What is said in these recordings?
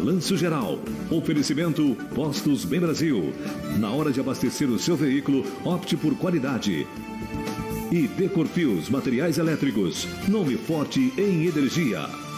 Balanço Geral. Oferecimento Postos Bem Brasil. Na hora de abastecer o seu veículo, opte por qualidade. E Decorfios Materiais Elétricos. Nome forte em energia.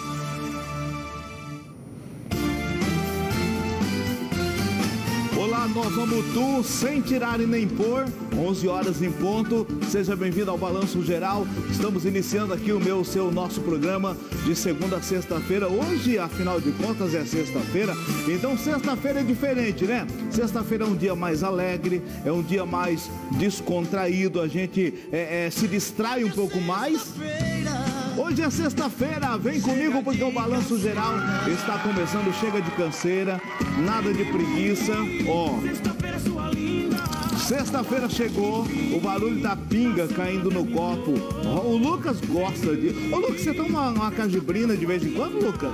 Nova Mutum, sem tirar e nem pôr, 11 horas em ponto. Seja bem-vindo ao Balanço Geral. Estamos iniciando aqui o meu, seu, nosso programa de segunda a sexta-feira. Hoje, afinal de contas, é sexta-feira. Então, sexta-feira é diferente, né? Sexta-feira é um dia mais alegre, é um dia mais descontraído. A gente é, é, se distrai um pouco mais. Hoje é sexta-feira, vem comigo porque o Balanço Geral está começando. Chega de canseira, nada de preguiça. Ó, sexta-feira chegou, o barulho da pinga caindo no copo. O Lucas gosta de. Ô, Lucas, você toma uma cajibrina de vez em quando, Lucas?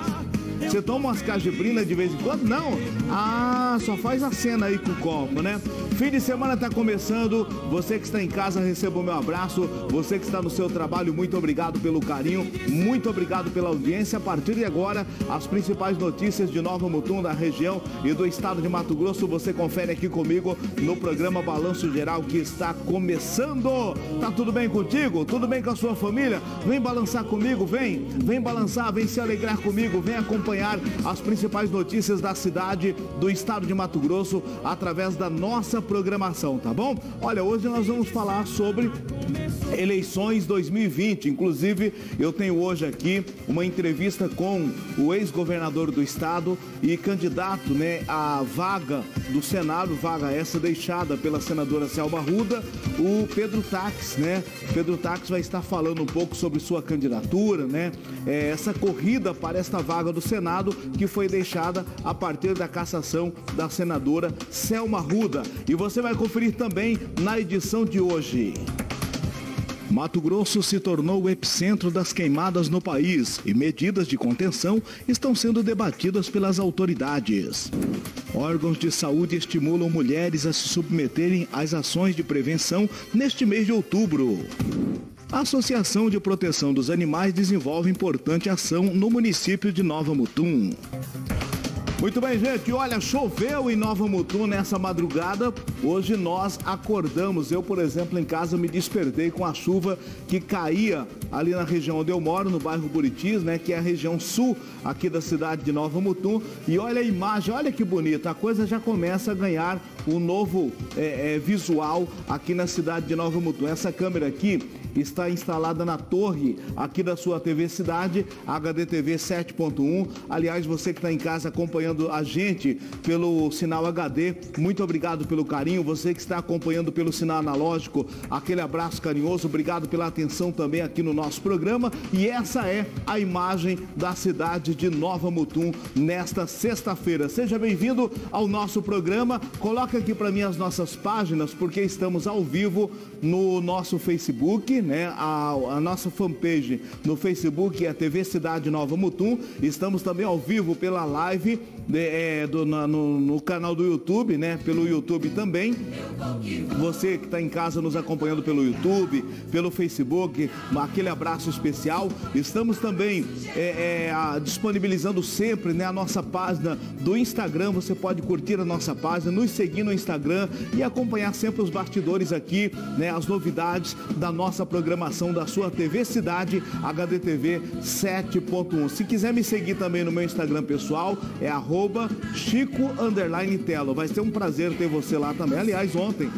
Você toma umas cajibrinas de vez em quando? Não? Ah, só faz a cena aí com o copo, né? Fim de semana está começando. Você que está em casa, receba o meu abraço. Você que está no seu trabalho, muito obrigado pelo carinho. Muito obrigado pela audiência. A partir de agora, as principais notícias de Nova Mutum, da região e do estado de Mato Grosso, você confere aqui comigo no programa Balanço Geral que está começando. Tá tudo bem contigo? Tudo bem com a sua família? Vem balançar comigo, vem. Vem balançar, vem se alegrar comigo, vem acompanhar as principais notícias da cidade, do estado de Mato Grosso, através da nossa programação, tá bom? Olha, hoje nós vamos falar sobre eleições 2020. Inclusive, eu tenho hoje aqui uma entrevista com o ex-governador do estado e candidato, né, à vaga do Senado, vaga essa deixada pela senadora Selma Ruda, o Pedro Tax, né? Pedro Tax vai estar falando um pouco sobre sua candidatura, né? É, essa corrida para esta vaga do Senado que foi deixada a partir da cassação da senadora Selma Ruda. E você vai conferir também na edição de hoje. Mato Grosso se tornou o epicentro das queimadas no país e medidas de contenção estão sendo debatidas pelas autoridades. Órgãos de saúde estimulam mulheres a se submeterem às ações de prevenção neste mês de outubro. A Associação de Proteção dos Animais desenvolve importante ação no município de Nova Mutum. Muito bem, gente. Olha, choveu em Nova Mutum nessa madrugada. Hoje nós acordamos. Eu, por exemplo, em casa me despertei com a chuva que caía ali na região onde eu moro, no bairro Buritis, né? Que é a região sul aqui da cidade de Nova Mutum. E olha a imagem, olha que bonita. A coisa já começa a ganhar um novo é, é, visual aqui na cidade de Nova Mutum. Essa câmera aqui está instalada na torre aqui da sua TV Cidade, HDTV 7.1. Aliás, você que está em casa acompanhando a gente pelo sinal HD, muito obrigado pelo carinho. Você que está acompanhando pelo sinal analógico, aquele abraço carinhoso, obrigado pela atenção também aqui no nosso programa. E essa é a imagem da cidade de Nova Mutum nesta sexta-feira. Seja bem-vindo ao nosso programa. Coloca aqui para mim as nossas páginas, porque estamos ao vivo no nosso Facebook, né? A, a, nossa fanpage no Facebook a TV Cidade Nova Mutum. Estamos também ao vivo pela live é, do, na, no, no, canal do YouTube, né? Pelo YouTube também. Você que está em casa nos acompanhando pelo YouTube, pelo Facebook, aquele abraço especial. Estamos também é, é, disponibilizando sempre né, a nossa página do Instagram. Você pode curtir a nossa página, nos seguir no Instagram e acompanhar sempre os bastidores aqui, né? As novidades da nossa programação da sua TV Cidade HDTV 7.1. Se quiser me seguir também no meu Instagram pessoal, é arroba Chico Telo. Vai ser um prazer ter você lá também. Aliás, ontem